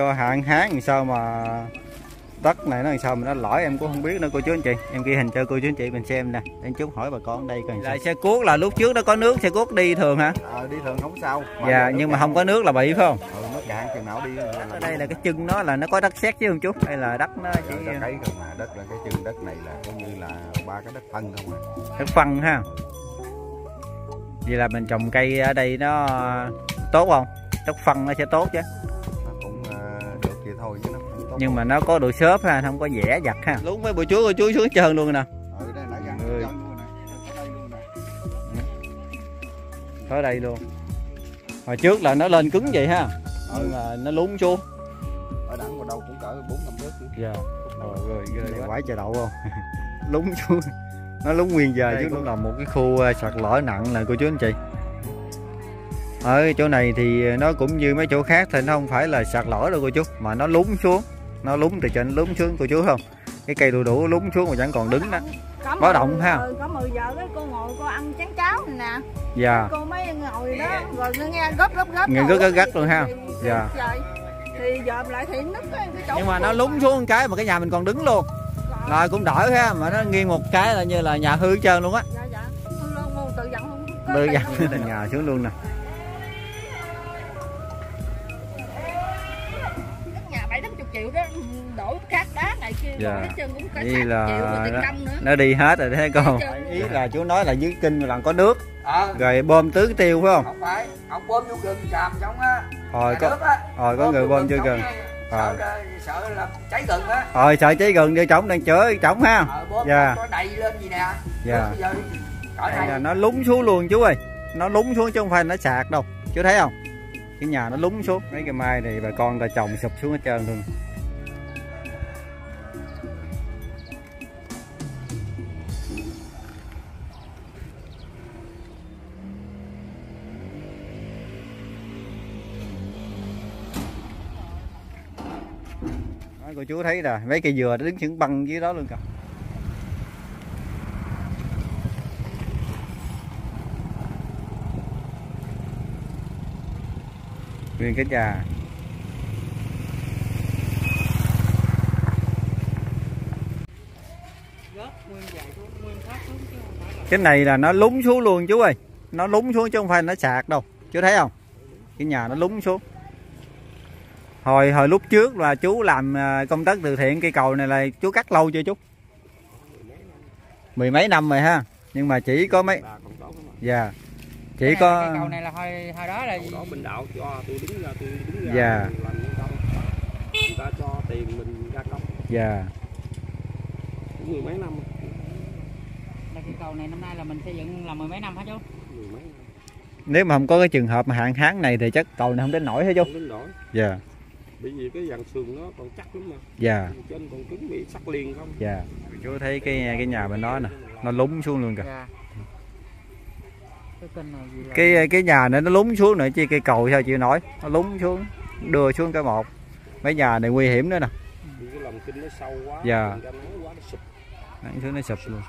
do hạn hán làm sao mà đất này nó làm sao mà nó lõi em cũng không biết nữa cô chú anh chị. Em ghi hình cho cô chú anh chị mình xem nè. Em chút hỏi bà con đây coi là xe cuốc là lúc trước nó có nước xe cuốc đi thường hả? Ờ đi thường không sao. Dạ nhưng mà không có nước là bị phải không? Ừ, nước cạn chừng nào đi ở đây là cái chân nó là nó có đất sét chứ không chú? Hay là đất nó chỉ đất ấy không à đất là cái chân đất này là cũng như là ba cái đất phân không à. Đất phân ha. Vậy là mình trồng cây ở đây nó tốt không? Đất phân nó sẽ tốt chứ nhưng mà nó có độ xốp ha không có dẻ dặt ha. Đúng với bụi chuối bụi chuối xuống hết trơn luôn nè. Đây nãy gần Ừ. chân luôn nè ở đây luôn nè. Tới đây luôn. Hồi trước là nó lên cứng vậy ha Ừ. nhưng mà nó lún xuống. Ở đẳng vào đâu cũng cỡ bốn năm thước dạ. Rồi rồi ghê quái trời đậu không? Lún xuống. Nó lún nguyên giờ chứ cũng- nó là một cái khu ờ, sạt lở nặng là cô chú anh chị. Ở chỗ này thì nó cũng như mấy chỗ khác thì nó không phải là sạt lở đâu cô chú mà nó lún xuống nó lún từ trên lún xuống cô chú không? Cái cây đu đủ lún xuống mà vẫn còn đứng đó. Có Báo 10 động ha. ừ, có 10 giờ cái cô ngồi cô ăn chén cháo này nè. Dạ. Cô mới ngồi đó rồi nghe- nghe góp góp góp Nghe góp góp góp luôn ha. Dạ. thì dòm lại thì nứt cái, cái chỗ nhưng mà nó lún xuống một cái mà cái nhà mình còn đứng luôn. Rồi. rồi cũng đỡ ha mà nó nghiêng một cái là như là nhà hư hết trơn luôn á. Dạ dạ. Luôn luôn tự dặn đưa tiền dặn. Luôn. là nhà xuống luôn nè Dạ. rồi sáu là rồi nó- nó đi hết rồi thấy con. Ý là chú nói là dưới kinh là có nước. Ờ. Rồi bơm tưới tiêu phải không? Không phải. Ông bơm vô gừng tràm xong á. Rồi có rồi có người vô bơm gần á, Ờ. sợ là- sợ là cháy gừng á. Rồi sợ cháy gần vô trống đang chở trống ha ờ bơm Dạ. có đầy lên gì nè. Dạ. là nó lún xuống luôn chú ơi. Nó lún xuống chứ không phải nó sạt đâu. Chú thấy không? Cái nhà nó lún xuống. Mấy cái mai này bà con ta trồng sụp xuống hết trơn luôn cô chú thấy nè mấy cây dừa nó đứng chững băng dưới đó luôn kìa. Nguyên cái nhà. Cái này là nó lún xuống luôn chú ơi. Nó lún xuống chứ không phải nó sạt đâu. Chú thấy không? Cái nhà nó lún xuống hồi hồi lúc trước là chú làm à, công tác từ thiện cây cầu này là chú cắt lâu chưa chú? Mười mấy năm rồi ha nhưng mà chỉ có mấy dạ. Chỉ Cái có này- cái cầu này là hồi hồi đó là đó bên đạo cho tôi đứng ra tôi đứng ra Dạ. làm nhân công. Người ta cho tiền mình ra công. Dạ. Cũng mười mấy năm. Là cái cầu này năm nay là mình xây dựng là mười mấy năm hả chú? Mười mấy năm. Nếu mà không có cái trường hợp mà hạn hán này thì chắc cầu này không đến nổi hết chú? Không đến nổi. Dạ bởi vì cái dàn sườn nó còn chắc lắm mà. Dạ. Trên còn cứng bị sắt liền không? Dạ. Chú thấy cái cái nhà bên đó nè. Nó lún xuống luôn kìa. Dạ. Cái cái cái nhà này nó lún xuống nữa chi cây cầu sao chịu nổi. Nó lún xuống đưa xuống cái một. Mấy nhà này nguy hiểm nữa nè. Vì cái lòng kinh nó sâu quá Dạ. nó quá nó sụp. Xuống nó sụp luôn.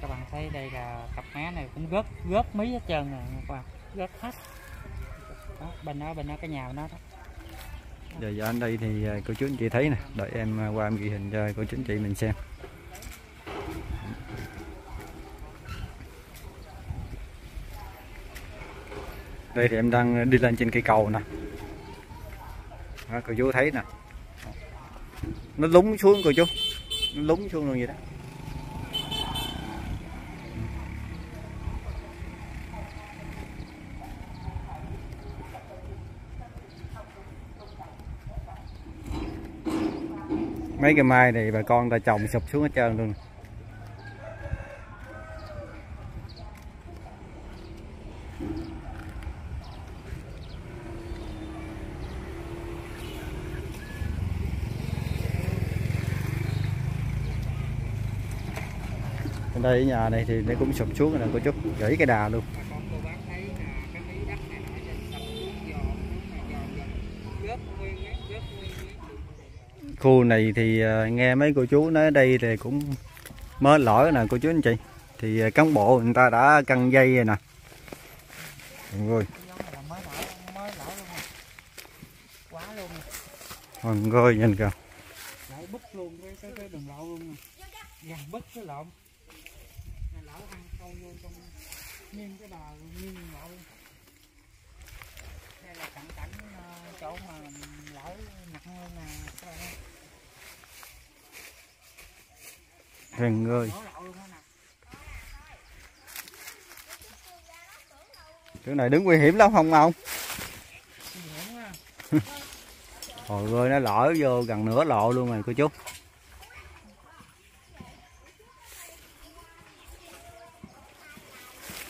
Các bạn thấy đây là cặp má này cũng gớt gớt mí hết trơn rồi các bạn gớt hết. Đó, bên đó bên đó cái nhà bên đó đó giờ giờ anh đây thì à, cô chú anh chị thấy nè. Đợi em à, qua em ghi hình cho cô chú anh chị mình xem. Đây thì em đang đi lên trên cây cầu nè. Đó, cô chú thấy nè. Nó lún xuống cô chú. Nó lún xuống luôn vậy đó. Mấy cái mai này bà con ta trồng sụp xuống hết trơn luôn. Bên đây nhà này thì nó cũng sụp xuống rồi có cô chú gãy cái đà luôn bà con cô bác thấy là cái mí đất này nổi trên sông xuống giò xuống này giò giò gớt nguyên á gớt nguyên á khu này thì ờ, nghe mấy cô chú nói đây thì cũng mới lỗi nè, cô chú anh chị. Thì ờ, cán bộ người ta đã căng dây rồi nè. Rồi cái giống này kìa mới nổi mới nổi luôn nè quá luôn nè Còn coi nhìn kìa. lại bứt luôn cái cái, cái đường lộ luôn gần bứt cái lộn Này lão ăn sâu vô trong nguyên cái bờ nguyên lộ đây là cận cảnh ờ, chỗ mà lỡ nhặt luôn nè các bạn ơi. Rừng nè Chỗ này đứng nguy hiểm lắm không ông? Trời ơi nó lỡ vô gần nửa lộ luôn rồi cô chú.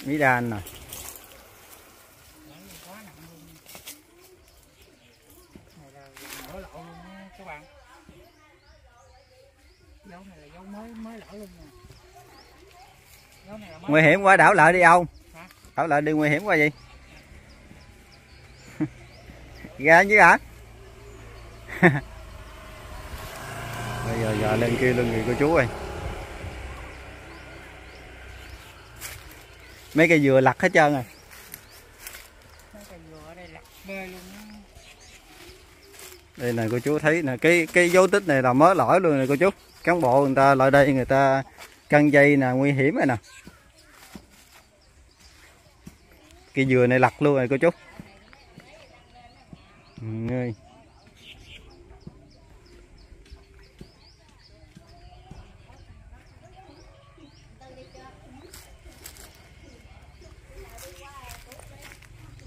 Mỹ đan nè. Nãy giờ quá nặng luôn này là gần đổ lộ luôn á các bạn dấu này là dấu mới mới lỡ luôn nè dấu này là mới Nguy hiểm quá đảo lại đi ông. Đảo lại đi nguy hiểm quá gì? Ra chứ hả? Bây giờ giờ lên kia lên người cô chú ơi. Mấy cây dừa lặt hết trơn rồi. đây này cô chú thấy nè cái cái dấu tích này là mới lỗi luôn nè cô chú cán bộ người ta lại đây người ta căng dây nè nguy hiểm rồi nè cây dừa này lặt luôn rồi, cô chú ừ, ơi.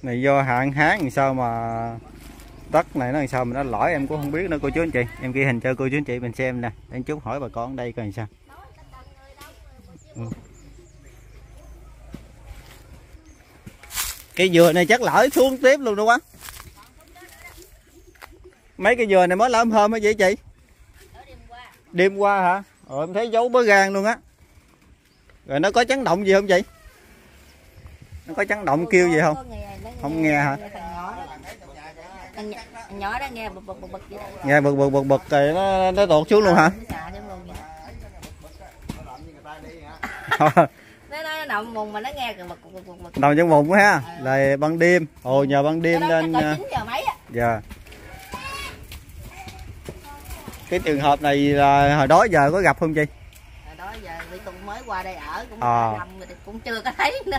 này, do hạn hán làm sao mà đất này nó làm sao mình nó lỗi em cũng không biết nữa, cô chú anh chị em ghi hình cho cô chú anh chị mình xem nè em chút hỏi bà con ở đây coi làm sao Ừ. cây dừa này chắc lỡ xuống tiếp luôn đúng không mấy cây dừa này mới lỡ hôm hả vậy chị? Đêm qua hả? Rồi em thấy dấu bớ gan luôn á. Rồi nó có chấn động gì không chị? Nó có chấn động kêu gì không? Không nghe hả? thằng nhỏ đó. Nghe bực bực bực bực nghe bực bực bực bực rồi nó nó tuột xuống luôn hả Nó. Nó nằm mùng mà nó nghe bực bực. nằm trong vùng ha là ban đêm ồ nhờ ban đêm lên ờ, 9 giờ mấy á. dạ cái trường hợp này là hồi đó giờ có gặp không chị Rồi đó giờ bị tùng mới qua đây ở cũng à. năm cũng chưa có thấy nữa.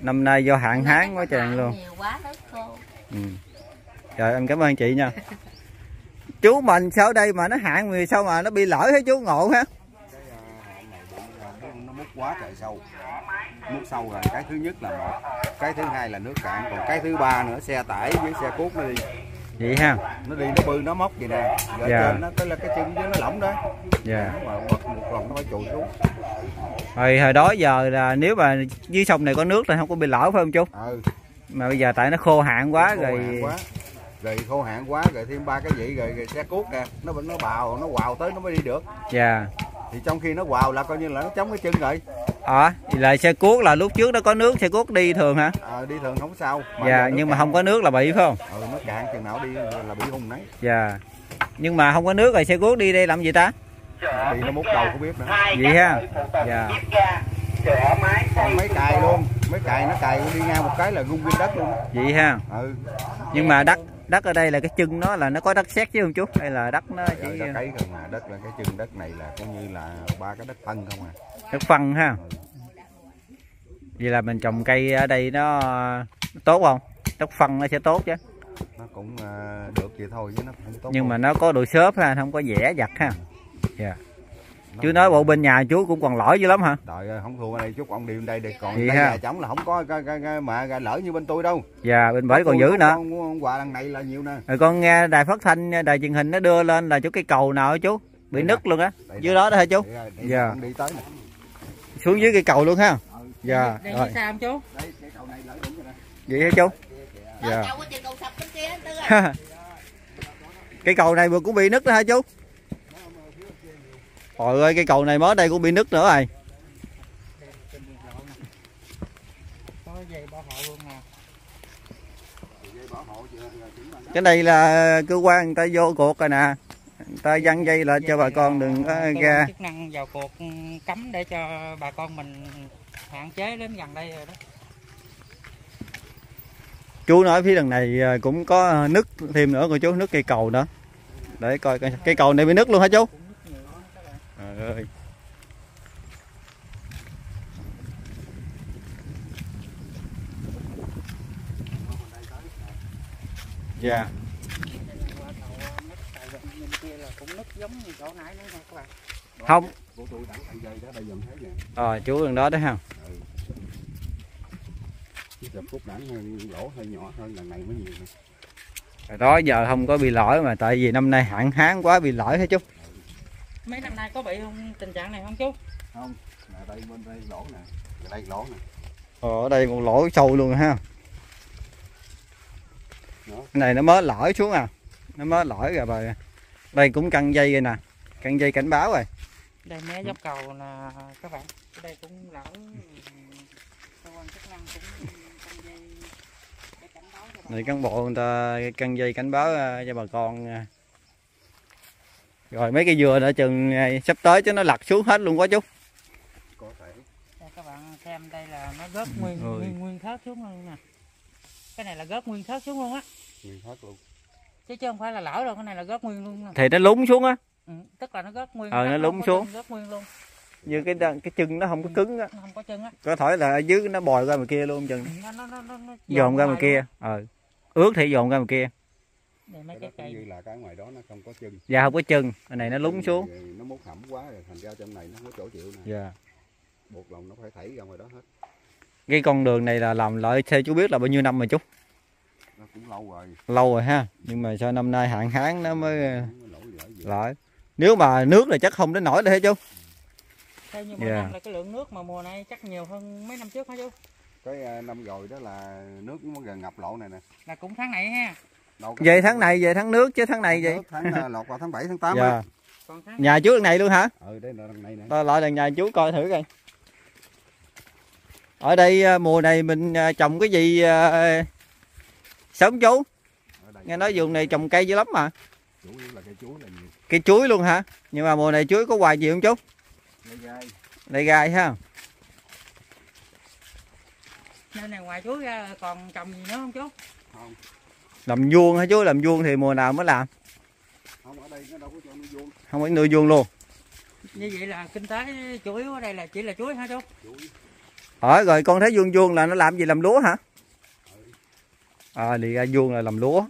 năm nay do hạn hán quá trời luôn Nhiều quá nước khô. ừ. rồi em cảm ơn chị nha chú mình sao đây mà nó hạn vì sao mà nó bị lỡ hết chú ngộ ha quá trời sâu. Múc sâu rồi cái thứ nhất là một. Cái thứ hai là nước cạn. Còn cái thứ ba nữa xe tải với xe cuốc nó đi. Vậy ha. Nó đi nó bư nó móc vậy nè. Rồi Dạ. trên nó cái là cái chân với nó lỏng đó. Dạ. Nó mà một lần nó phải chùi xuống. Hồi hồi đó giờ là nếu mà dưới sông này có nước thì không có bị lỡ phải không chú? Ừ. Mà bây giờ tại nó khô hạn quá khô rồi hạn quá. Rồi khô hạn quá rồi thêm ba cái vị rồi, rồi xe cuốc nè. Nó nó bào nó quào tới nó mới đi được. Dạ thì trong khi nó quào là coi như là nó chống cái chân rồi. Ờ thì là xe cuốc là lúc trước nó có nước xe cuốc đi thường hả? À, đi thường không sao dạ giờ nước nhưng mà không có nước là bị phải không? Ừ, nó cạn chừng nào đi là bị hung nấy dạ. Nhưng mà không có nước rồi xe cuốc đi đây làm gì ta? Đi nó múc đầu có biết nữa. Vậy ha. dạ. còn mấy cài luôn mấy cài nó cài đi ngang một cái là rung trên đất luôn. Vậy ha. Ừ. Nhưng mà đất đất ở đây là cái chân nó là nó có đất sét chứ không chú? Hay là đất nó rồi chỉ đất ấy không à đất là cái chân đất này là coi như là ba cái đất phân không à. Đất phân ha? Vậy là mình trồng cây ở đây nó, nó tốt không? Đất phân nó sẽ tốt chứ? Nó cũng à, được vậy thôi chứ nó không tốt nhưng không. mà nó có độ xốp ha không có dẻ dặt ha? Dạ. Nó chú nói bộ bên nhà chú cũng còn lỗi dữ lắm hả? Trời ơi, không thua ở đây chút ông đi bên đây để còn Vậy nhà trống là không có cái, cái, cái mà cái lỡ như bên tôi đâu. Dạ bên bển còn dữ nữa. Ông, quà lần này là nhiều nè. Rồi con nghe đài phát thanh đài truyền hình nó đưa lên là chú cái cầu nào chú? Bị nứt luôn á. Dưới đó đó hả chú? Dạ. đi tới nè. Xuống dưới cây cầu luôn ha. Dạ đây rồi. sao không chú? Đây cái cầu này lỡ đúng rồi nè. Vậy hả chú? Đó, Dạ. chừng cầu sập bên kia anh Tư ơi. cái cầu này mà cũng bị nứt nữa hả chú Trời ơi cái cầu này mới đây cũng bị nứt nữa rồi. Có cái này là cơ quan người ta vô cuộc rồi nè. Người ta dăng dây lại cho bà con đừng có Cơ quan ra chức năng vào cuộc cấm để cho bà con mình hạn chế đến gần đây rồi đó. Chú nói phía đằng này à, cũng có nứt thêm nữa cô chú nứt cây cầu nữa. Để coi coi cái cầu này bị nứt luôn hả chú cũng nứt nhiều lắm các bạn trời ơi. Dạ. Không. Ờ à, chú đằng đó đấy ha phút đẳng lỗ hơi nhỏ hơn lần này mới nhiều Rồi đó giờ không có bị lỗi mà tại vì năm nay hạn hán quá bị lỗi hết chút mấy năm nay có bị không? Tình trạng này không chú? Không là đây bên đây lỗ nè. Rồi đây lỗ nè. Ờ, ở đây một lỗ sâu luôn ha. Đó. cái này nó mới lỗi xuống à. Nó mới lỗi rồi bà. Đây cũng căng dây rồi nè. Căng dây cảnh báo rồi. Đây mé dốc cầu là các bạn. Ở đây cũng lỡ. Cơ quan chức năng cũng căng dây. Để cảnh báo cho bà này cán bộ người ta căng dây cảnh báo ờ, cho bà con ờ. Rồi mấy cái dừa đã chừng ờ, sắp tới chứ nó lật xuống hết luôn quá chú. Có thể. Đây các bạn xem đây là nó gớt nguyên Ôi. nguyên nguyên thớt xuống luôn nè. Cái này là gớt nguyên thớt xuống luôn á. Nguyên hết luôn. Chứ chứ không phải là lỡ đâu cái này là gớt nguyên luôn nè. thì nó lún xuống á. Ừ, tức là nó gớt nguyên Ờ, nó lún xuống. gớt nguyên luôn. Như cái cái chân nó không có cứng á. nó không có chân á. Có thể là ở dưới nó bòi ra ngoài kia luôn chừng. Nó nó nó nó, nó dồn ra ngoài kia. Ờ. Ướt thì dồn ra ngoài kia đây mấy cái cái cây như là cái ngoài đó nó không có chân. Dạ không có chân. Cái này nó lún xuống. nó mốt hẩm quá rồi thành ra trong này nó không có chỗ chịu nè. Dạ. Buộc lòng nó phải thảy ra ngoài đó hết. Cái con đường này là làm lại theo chú biết là bao nhiêu năm rồi chú? Nó cũng lâu rồi. Lâu rồi ha. Nhưng mà sao năm nay hạn hán nó mới lại? Nếu mà nước là chắc không đến nổi hết chú? Theo như mỗi Dạ. năm là cái lượng nước mà mùa này chắc nhiều hơn mấy năm trước hả chú? Cái à, năm rồi đó là nước nó gần ngập lộ này nè. Là cũng tháng này ha về tháng này. về tháng nước chứ tháng này vậy? tháng à, lọt vào tháng 7 tháng 8 dạ. nhà chú đằng này luôn hả? Ừ đây là đằng này nè. Tôi lại đằng nhà chú coi thử coi. Ở đây à, mùa này mình à, trồng cái gì sống chú? Nghe nói vùng này trồng cây dữ lắm mà. Chủ yếu là cây chuối là nhiều. Cây chuối luôn hả? Nhưng mà mùa này chuối có hoài gì không chú? Đây gai. Đây gai ha. Nơi này ngoài chuối ra còn trồng gì nữa không chú? Không làm vuông hả chú? Làm vuông thì mùa nào mới làm? Không ở đây nó đâu có cho nuôi vuông. Không phải nuôi vuông luôn. Như vậy là kinh tế chủ yếu ở đây là chỉ là chuối hả chú? Ở rồi con thấy vuông vuông là nó làm gì? Làm lúa hả? À thì ra vuông là làm lúa.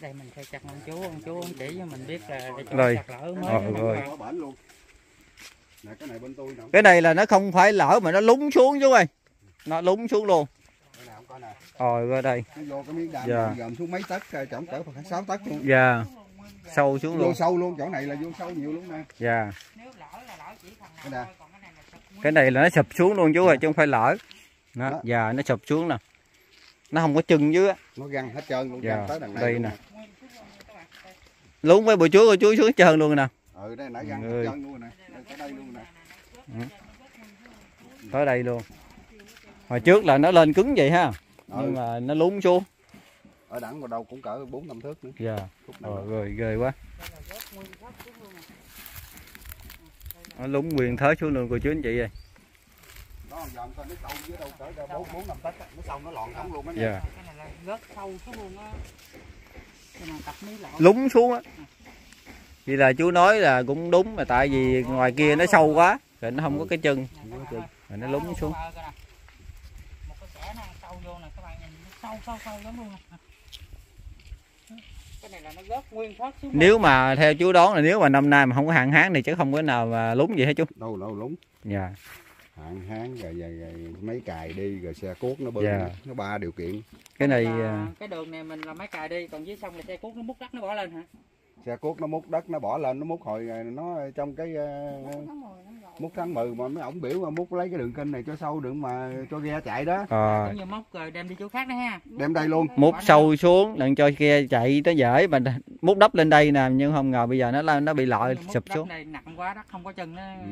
Đây mình phải chặt ông chú ông chú ông chỉ cho mình biết là để chỗ Rồi. chặt lỡ mới Ờ, rồi. cái này bên tôi nè cái này là nó không phải lỡ mà nó lún xuống chú ơi. Nó lún xuống luôn rồi qua đây nó vô cái miếng đạm Dạ. xuống mấy tấc ờ, trọng cỡ khoảng 6 tấc luôn dạ sâu xuống vô luôn sâu luôn chỗ này là vô sâu nhiều luôn nè dạ nếu lỡ là lỡ chỉ phần Cái nào nè. thôi còn cái này là sụp nguyên. cái này là nó sụp xuống luôn chú ơi chứ không phải lỡ nó Đó. dạ nó sụp xuống nè nó không có chân dưới á nó găng hết trơn luôn Dạ, tới đằng này đây luôn nè. Nguyên xuống luôn nha các bạn. Đây. lún với bụi chuối của chuối xuống hết trơn luôn nè ừ đây nãy găng hết trơn luôn nè tới đây luôn nè tới đây luôn hồi trước là nó lên cứng vậy ha Ừ. nhưng mà nó lún xuống. Ở đẳng vào đâu cũng cỡ bốn năm thước nữa. Dạ. Nào rồi ghê quá. Nó lún nguyên thớ xuống luôn cô chú anh chị ơi. Đó dòm coi nó sâu dưới đâu cỡ ra bốn bốn năm tấc á. nó sâu nó lọn thẳng luôn á dạ. Cái này là gớt sâu xuống luôn á. Lún xuống á. Vì là chú nói là cũng đúng mà tại vì ngoài kia nó sâu quá rồi nó không có cái chân. Rồi nó lún xuống này vô nè các bạn nhìn nó sâu sâu sâu lắm luôn. Cái này là nó gớt nguyên thớt xuống nếu mà theo chú đoán là nếu mà năm nay mà không có hạn hán thì chắc không có nào mà lún gì hết chú. Đâu đâu lúng. Dạ. Hạn hán rồi, rồi, rồi mấy cài đi rồi xe cuốc nó bơm Dạ. nó ba điều kiện. Cái này là à, cái đường này mình là máy cài đi còn dưới sông là xe cuốc nó múc đất nó bỏ lên hả xe cuốc nó múc đất nó bỏ lên nó múc hồi nó trong cái ờ, múc tháng 10 mà mấy ổng biểu mà múc lấy cái đường kênh này cho sâu đừng mà cho ghe chạy đó. À, như móc rồi đem đi chỗ khác đó ha. Đem đây luôn. múc sâu xuống đừng cho kia chạy nó dễ mà múc đắp lên đây nè nhưng không ngờ bây giờ nó nó bị múc sụp đất xuống. này nặng quá đất không có chân nó Ừ.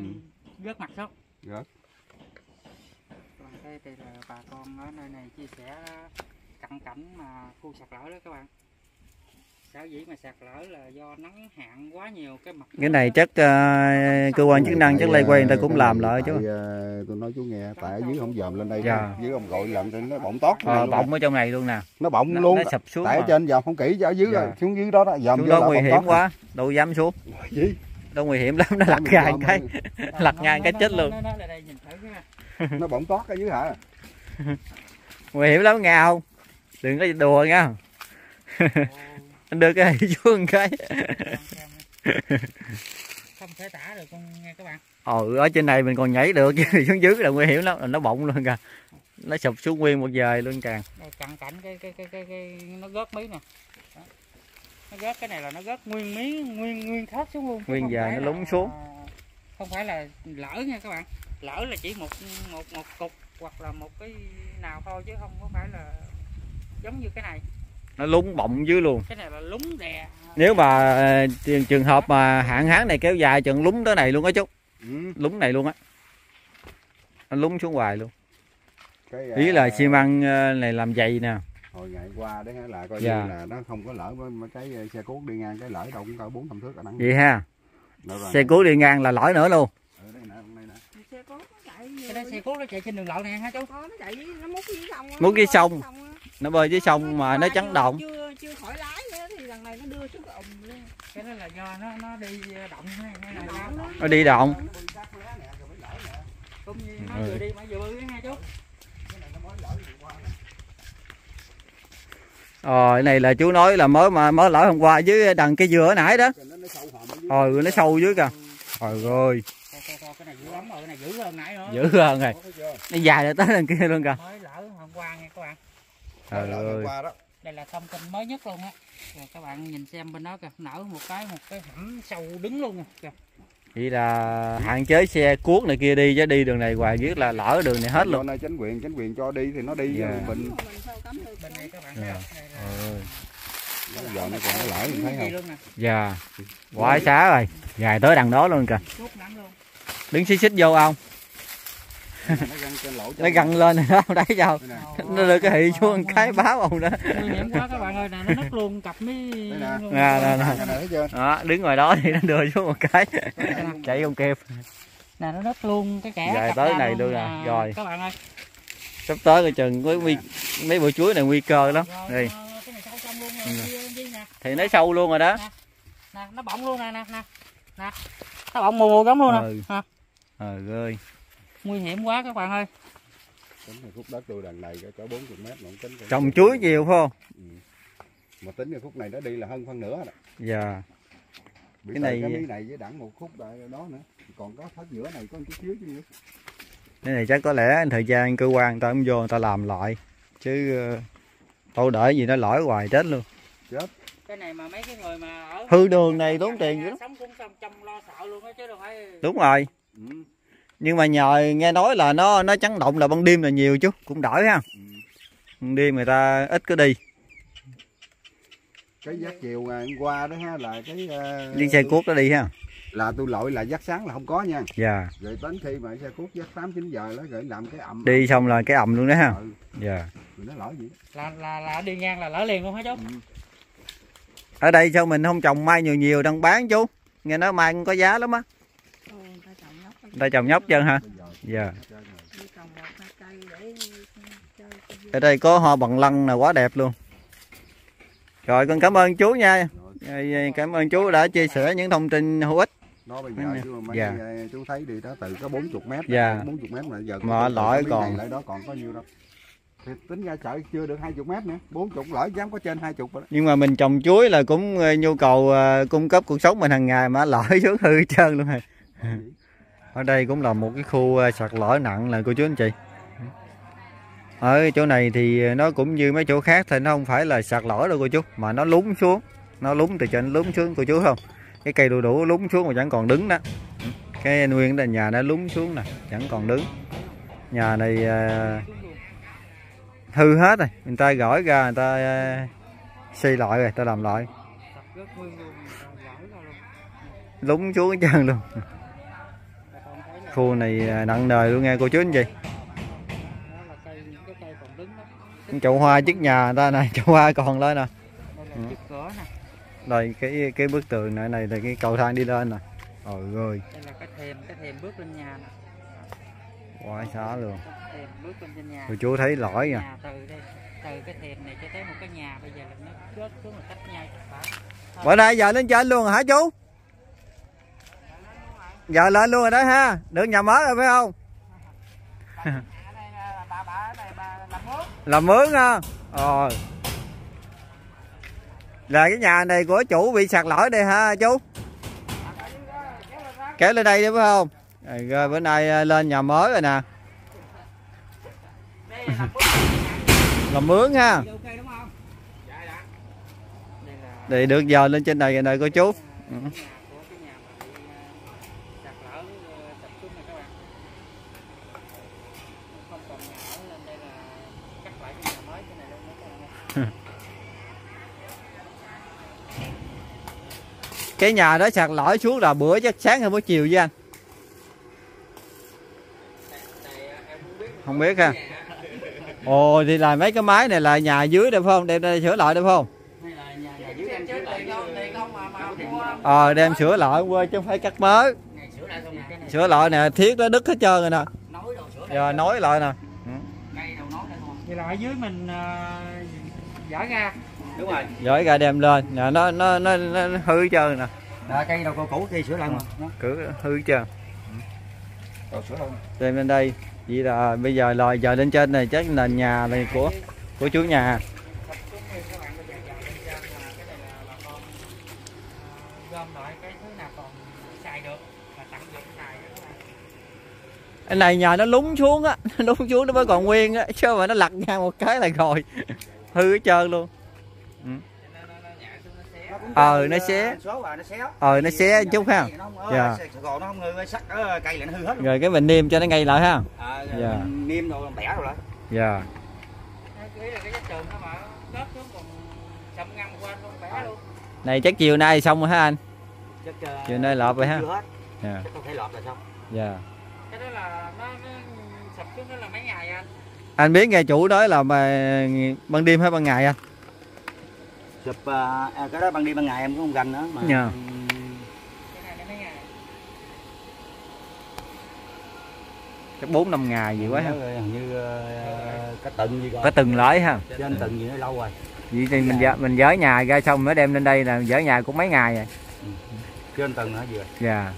rớt mặt xuống. Rớt. đây thì là bà con ở nơi này chia sẻ cận cảnh mà khu sạt lở đó các bạn sở dĩ mà sạt lở là do nắng hạn quá nhiều cái mặt cái này chắc ờ, cơ quan chức năng chắc lây quay người ta cũng làm lại chứ. Tại, ờ, tôi nói chú nghe tại ở dưới không dòm lên đây Dạ. dưới ông gọi làm cho nó bọng tót. Ờ, bọng ở trong này luôn nè. Nó bọng nó, luôn nó sụp xuống tại mà. trên dòm không kỹ chứ ở dưới Dạ. rồi, xuống dưới đó đó dòm vô đó nguy hiểm quá đâu dám xuống. Gì? đâu nguy hiểm lắm nó lật ngang cái lật ngang cái chết luôn. Nó, nó, nó đây nhìn thử cái nó bọng tót ở dưới hả? Nguy hiểm lắm nghe không? Đừng có đùa nha đưa cái này xuống một cái. Không thể tả được con nghe các bạn. Ờ ở trên này mình còn nhảy được chứ xuống dưới là nguy hiểm lắm nó bọng luôn kìa. Nó sụp xuống nguyên một dời luôn càng cận cảnh cái cái cái cái, cái nó rớt mí nè. Đó. nó rớt cái này là nó rớt nguyên mí nguyên nguyên thớt xuống luôn Nguyên dời nó là- lún xuống. không phải là lỡ nha các bạn. Lỡ là chỉ một một một cục hoặc là một cái nào thôi chứ không có phải là giống như cái này nó lún bọng dưới luôn. Cái này là lúng đè. Nếu mà ờ, trường, trường hợp mà hạn hán này kéo dài chừng lún tới này luôn á chú. Ừ. lún này luôn á. Nó lún xuống hoài luôn. Cái, ý là à, xi măng ờ, này làm dày nè. Hồi ngày qua đấy là coi Dạ. như là nó không có lỡ với mấy cái ờ, xe cuốc đi ngang cái lỡ đâu cũng cỡ bốn năm thước ở đằng vậy ha. Xe cứu đi ngang là lỗi nữa luôn. Ở đây nè đây nè. Xe cố nó chạy cái đó xe cuốc nó chạy trên đường lộ này hả chú? Nó chạy nó múc dưới sông. Múc dưới sông. Nó bơi dưới sông mà nó chấn động. chưa chưa khỏi lái nữa thì lần này nó đưa xuống ùm luôn. Cái đó là do nó nó đi động hay là Nó đi động. Cũng như nó Ừ. vừa đi mà vừa bơi nha chú. Ờ cái này là chú nói là mới mà mới lỡ hôm qua dưới đằng cái dừa nãy đó. Nên nó sâu dưới. rồi nó sâu dưới kìa. Trời ơi. Thôi, thôi, thôi, cái này dữ lắm rồi cái này dữ hơn nãy nữa dữ hơn rồi. Thấy chưa? nó dài ra tới đằng kia luôn kìa. Mới lỡ hôm qua nha các bạn trời ơi. qua đó. Đây là thông tin mới nhất luôn á. Rồi các bạn nhìn xem bên đó kìa nở một cái một cái hẳm sâu đứng luôn nè kìa. Chỉ là hạn chế xe cuốc này kia đi chứ đi đường này hoài biết là lỡ đường này hết luôn. này chính quyền chính quyền cho đi thì nó đi Dạ. chứ mình bên này các bạn Dạ. thấy không? Đây là Ôi, giờ nó còn nó lỡ mình thấy không? luôn nè. Dạ. Quá xá rồi. Dài tới đằng đó luôn kìa. Đứng xích xích vô không nó găng lên rồi đó đấy sao nó đưa cái hị xuống một cái báo ông đó. Nguy hiểm quá các bạn ơi nè nó nứt luôn cặp mấy Đây nè. Nè, nè, nè. Cái này thấy chưa? Đó đứng ngoài đó thì nó đưa xuống một cái. Chạy không kịp. Nè nó nứt luôn cái kẻ cặp tới này luôn nè. nè. Rồi. các bạn ơi. Sắp tới coi chừng với nguy mấy bụi chuối này nguy cơ lắm. Rồi, đây. ờ, cái này sâu trong luôn Ừ. thì nó sâu luôn rồi đó. Nè nó bọng luôn nè nè nè. Nè nó bọng mù mù giống luôn nè. Ừ. Ơi nguy hiểm quá các bạn ơi. Khúc đất tôi đằng này cỡ 40 mét mà không tính trồng chuối nhiều phải không? Mà tính cái khúc này nó đi là hơn phân nửa rồi. Dạ. Bị Cái này- cái mí này với đẳng một khúc đó đó nữa. Còn có thất giữa này có chút xíu chứ nữa. Cái này chắc có lẽ thời gian cơ quan người ta không vô người ta làm lại. Chứ ờ, tôi đợi gì nó lỗi hoài chết luôn. Cái này mà mấy cái người mà ở hư đường này tốn tiền dữ lắm. sống cũng trong lo sợ luôn á chứ đâu phải đúng rồi. Ừ. nhưng mà nhờ nghe nói là nó nó chấn động là ban đêm là nhiều chút cũng đỡ ha. Ừ. ban đêm người ta ít có đi. Cái giác chiều ngày hôm qua đó ha là cái uh, đi xe cuốc đó đi ha. là tôi lội là giác sáng là không có nha. Dạ. Rồi đến khi mà xe cuốc giác tám chín giờ nó rồi làm cái ẩm đi xong là cái ầm luôn đó ha. Ừ, dạ. Rồi nó lỗi gì là là là đi ngang là lỡ liền luôn hả chú? Ừ. ở đây sao mình không trồng mai nhiều nhiều đang bán chú? Nghe nói mai cũng có giá lắm á Ừ, người ta trồng nhóc người ta trồng nhóc chân hả? Dạ. Ở đây có hoa bằng lăng là quá đẹp luôn. Rồi con cảm ơn chú nha. Rồi, Ờ, cảm ơn chú đã chia sẻ những thông tin hữu ích. Nó bây giờ chứ mà mấy Dạ. cái, chú thấy đi đó từ có 40 mét Dạ. 40 mét mà giờ Mà lõi còn- lại đó còn có nhiêu đâu. Thì tính ra chợ chưa được 20 mét nữa 40 lõi dám có trên 20 rồi đó. Nhưng mà mình trồng chuối là cũng ờ, nhu cầu ờ, cung cấp cuộc sống mình hàng ngày mà lỡ xuống hư trơn luôn rồi ở đây cũng là một cái khu ờ, sạt lở nặng là cô chú anh chị. Ở chỗ này thì ờ, nó cũng như mấy chỗ khác thì nó không phải là sạt lở đâu cô chú mà nó lún xuống. Nó lún từ trên lún xuống cô chú không? Cái cây đu đủ lún xuống mà chẳng còn đứng đó. Cái nguyên là nhà nó lún xuống nè chẳng còn đứng. Nhà này uh, hư hết rồi. Người ta gỏi ra người ta uh, xây lại rồi ta làm lại. Lún xuống hết trơn luôn khu này à, nặng nề luôn nghe cô chú anh chị. Chậu hoa trước nhà người ta nè chậu hoa còn lên nè. Đây Ừ. nè đây cái cái bức tường này này là cái cầu thang đi lên nè. Ôi ơi. Đây là cái thềm cái thềm bước lên nhà nè. Quá xá luôn. Cô chú thấy lõi này khoảng bữa nay giờ lên trên luôn rồi hả chú giờ lên luôn rồi đó ha. Được nhà mới rồi phải không? Làm mướn ha. Rồi. Là cái nhà này của chủ bị sạt lở đây ha chú. Kéo lên đây đi phải không? Rồi, rồi bữa nay à, lên nhà mới rồi nè. Làm mướn ha. Thì được giờ lên trên này rồi nè cô chú Ừ. nhà của cái nhà mà bị ờ, sạt lở ờ, sập xuống này các bạn không còn nhà ở lên đây là cắt lại cái nhà mới cái này luôn đó các bạn ơi cái nhà đó sạt lở xuống là bữa chắc sáng hay buổi chiều với anh? Không biết ha. Ồ thì là mấy cái máy này là nhà dưới đây phải không? Đem đây sửa lại đây phải không? Ờ à, đem sửa lại quê chứ không phải cắt mới. Sửa lại nè thiết nó đứt hết trơn rồi nè. Giờ nói lại nè. Thì vậy là ở dưới mình ờ, uh, dở ra đúng rồi. Giỏi ra đem lên. Nè nó nó nó, nó hư trơn nè. À, cây đầu cũ kia sửa lại mà. Đó, cứ hư trơn. Đồ sửa lại. Đem lên đây. Vậy là bây giờ lòi giờ lên trên này chắc là nhà này của của chủ nhà. Cái này ờ, nhà nó lún xuống á. Nó lún xuống nó mới còn nguyên á. Chứ mà nó lật ngang một cái là rồi. Hư hết trơn luôn cho nó- xé Ờ, nó xé. ờ nó xé chút ha Dạ. rồi cái mình niêm cho nó ngay lại ha Dạ. niêm rồi bẻ rồi lại dạ này chắc chiều nay xong rồi ha anh Chắc, Chiều nay lọp rồi ha? dạ không thể là xong dạ cái đó là nó, nó sập xuống đó là mấy ngày anh anh biết nghe chủ nói là mà ban đêm hay ban ngày anh chụp à, à, cái đó ban đi ban ngày em cũng không gành nữa mà Dạ. mấy ngày chắc bốn năm ngày gì quá ha. Nhớ rồi, hình như ờ, cái tận gì có gọi từng lại ha. Trên tận gì nó lâu rồi. Vậy thì mình dỡ mình dỡ nhà ra xong mới đem lên đây là dỡ nhà cũng mấy ngày rồi. Trên tầng hả vừa dạ.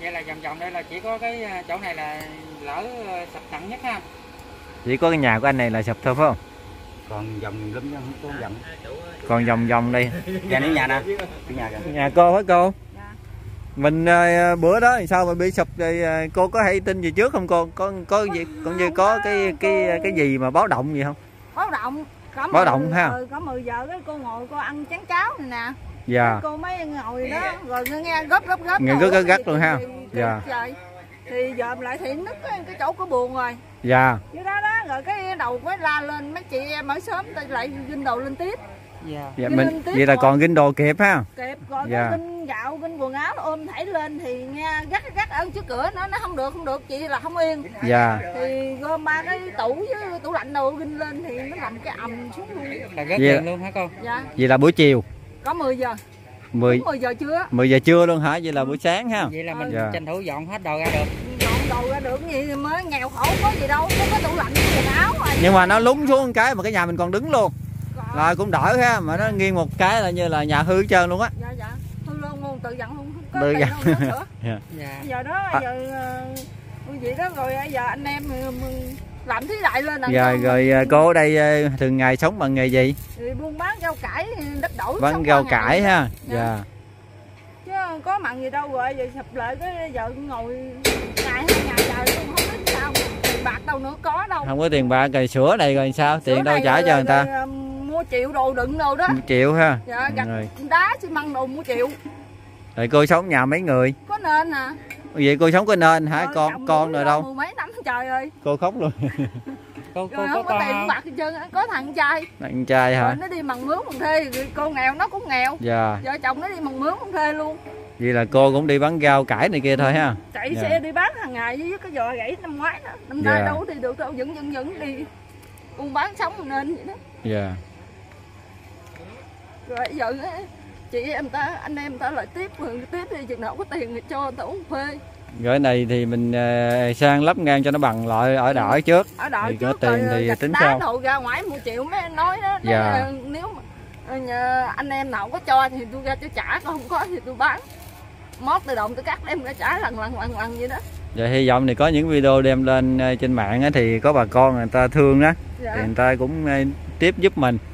Vậy là vòng vòng đây là chỉ có cái à, chỗ này là lỡ sập nặng nhất ha. Chỉ có cái nhà của anh này là sập thôi phải không còn dòng lắm chứ không có dòng còn vòng vòng đây. Nhà này nhà nè. Cái nhà kìa. Nhà cô hả cô? Dạ. mình ờ, bữa đó thì sao mà bị sụp thì ờ, cô có hay tin gì trước không cô? Có có gì cũng như có cái cái cái gì mà báo động gì không? Báo động. Có Báo 10 động ha. ừ, có 10 giờ cái cô ngồi cô ăn chén cháo này nè. Dạ. Cô mới ngồi đó rồi nghe, nghe gấp gấp gấp. Nghe gấp gấp cái luôn ha. Dạ. trời. thì dòm lại thì nứt cái, cái chỗ của buồn rồi. Dạ. Dưới đó đó rồi cái đầu mới la lên mấy chị em ở sớm tôi lại ginh đầu lên tiếp. Dạ. Dạ mình vậy là còn ginh đồ kịp ha? Kịp rồi Dạ. ginh gạo ginh quần áo ôm thảy lên thì nghe gắt gắt ở trước cửa nó nó không được không được chị là không yên. Dạ. Thì gom ba cái tủ với tủ lạnh đồ ginh lên thì nó làm cái ầm xuống luôn. Là rất Dạ. liền luôn hả cô? Dạ. Vậy là buổi chiều. Có 10 giờ 10 đúng 10 giờ trưa 10 giờ trưa luôn hả? Vậy là buổi sáng ha. Vậy là mình Dạ. tranh thủ dọn hết đồ ra được. Dọn đầu ra được gì mới? Nghèo khổ có gì đâu có cái tủ lạnh với quần áo rồi nhưng mà nó lún xuống một cái mà cái nhà mình còn đứng luôn. Còn- là cũng đỡ ha mà nó nghiêng một cái là như là nhà hư hết trơn luôn á. Dạ dạ. Hư luôn luôn tự dặn luôn có Tự dặn. nữa dạ. Giờ đó À. giờ ờ, vậy đó rồi giờ anh em ừ, làm thí đại lên là rồi rồi à, cô ở đây à, thường ngày sống bằng nghề gì? Thì buôn bán rau cải đất đổi bán rau cải ha? Dạ. dạ. Chứ có mặn gì đâu rồi giờ sập lại cái vợ ngồi ngày hai ngày trời luôn không biết sao. Tiền bạc đâu nữa có đâu. Không có tiền bạc rồi sữa này rồi sao tiền đâu trả cho người ta. rồi, ờ, mua triệu đồ đựng đồ đó. Triệu ha? Dạ gạch rồi. đá xi măng đồ mua triệu. Rồi cô sống nhà mấy người? Có nên à vậy cô sống có nên hả? Rồi con con rồi đâu? mấy năm trời ơi. Cô khóc luôn cô cô không có tiền bạc hết trơn có thằng trai. Anh trai rồi hả nó đi bằng mướn bằng thuê cô nghèo nó cũng nghèo. Dạ. Vợ chồng nó đi bằng mướn bằng thuê luôn. Vậy là cô cũng đi bán rau cải này kia thôi ha? Chạy Dạ. xe đi bán hàng ngày với cái giò gãy năm ngoái đó. Năm Dạ. nay đâu có đi được đâu. Vẫn vẫn vẫn đi. Buôn bán sống nên vậy đó. Dạ. Rồi giờ á, chị em ta anh em ta lại tiếp rồi tiếp thì chừng nào có tiền thì cho người ta uống phê. Cái này thì mình ờ, sang lắp ngang cho nó bằng lại ở đợi trước. ở đợi Thì có tiền thì tính sau. đồ ra ngoài một triệu mấy anh nói đó. Dạ. là nếu mà ờ, anh em nào có cho thì tôi ra tôi trả còn không có thì tôi bán. Mót tự động tôi cắt đem ra trả lần lần lần lần vậy đó. Vậy hy vọng thì có những video đem lên ờ, trên mạng thì có bà con người ta thương đó. Dạ. thì người ta cũng tiếp giúp mình. Ừ,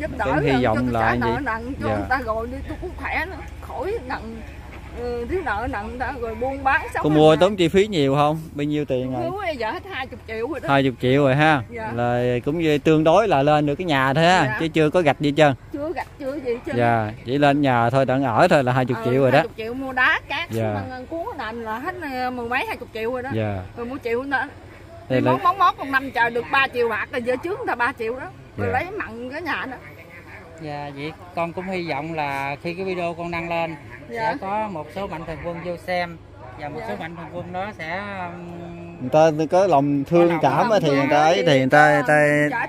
giúp đỡ Cũng hy vọng cho là trả gì? nợ nặng cho Dạ. người ta rồi đi tôi cũng khỏe nữa khỏi nặng ừ, thiếu nợ nặng ta rồi buôn bán sống cô mua tốn chi phí nhiều không? Bao nhiêu tiền rồi? bây giờ hết 20 triệu rồi đó. 20 triệu rồi ha. Dạ. là cũng như tương đối là lên được cái nhà thôi ha Dạ. chứ chưa có gạch gì trơn. Chưa gạch chưa gì chứ dạ chỉ lên nhà thôi đặng ở thôi là 20 triệu rồi đó. 20 triệu mua đá cát Dạ. cuốn nền là hết ờ, mười mấy hai chục triệu rồi đó. Dạ. Rồi mua triệu nữa. Thì là món món món con năm trời được 3 triệu bạc rồi giờ trước ta 3 triệu đó rồi Dạ. lấy mặn cái nhà đó Dạ, vậy con cũng hy vọng là khi cái video con đăng lên Dạ. sẽ có một số mạnh thường quân vô xem và một Dạ. số mạnh thường quân đó sẽ um, người ta có lòng thương lòng- cảm á thì người ta ấy thì người ta người ta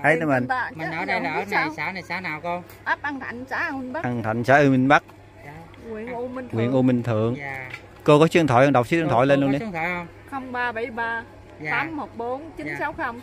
ấy tới mình mình ở đây là ở này xã này xã nào con? ấp An Thạnh xã An Minh Bắc An Thạnh xã U Minh Bắc Dạ. huyện U Minh huyện Thượng U Minh Thượng Dạ. cô có số điện thoại không đọc số điện thoại lên luôn có đi số điện thoại không? 0373 Dạ. 814 960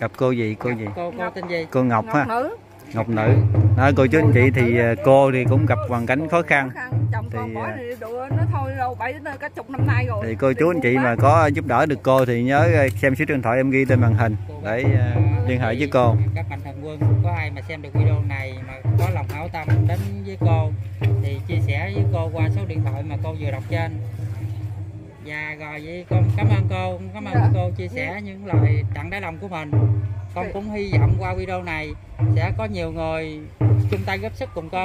gặp cô gì cô gì? Cô cô Ngọc. tên gì? cô Ngọc ha nữ. Ngọc nữ. Đó cô chú anh chị thì ờ, cô thì cũng gặp hoàn cảnh khó khăn. Khăn chồng con Thì, bỏ à, thì đùa nó thôi đâu bảy đến cả chục năm nay rồi. thì cô chú anh chị mà có giúp đỡ được cô thì nhớ ờ, xem số điện thoại em ghi trên màn hình để ờ, liên hệ với cô. Các mạnh thường quân có ai mà xem được video này mà có lòng hảo tâm đến với cô thì chia sẻ với cô qua số điện thoại mà cô vừa đọc trên. Và rồi vậy con cảm ơn cô, cảm ơn Dạ. cô chia sẻ những lời tặng đáy lòng của mình. Con Dạ. cũng hy vọng qua video này sẽ có nhiều người chung tay góp sức cùng cô.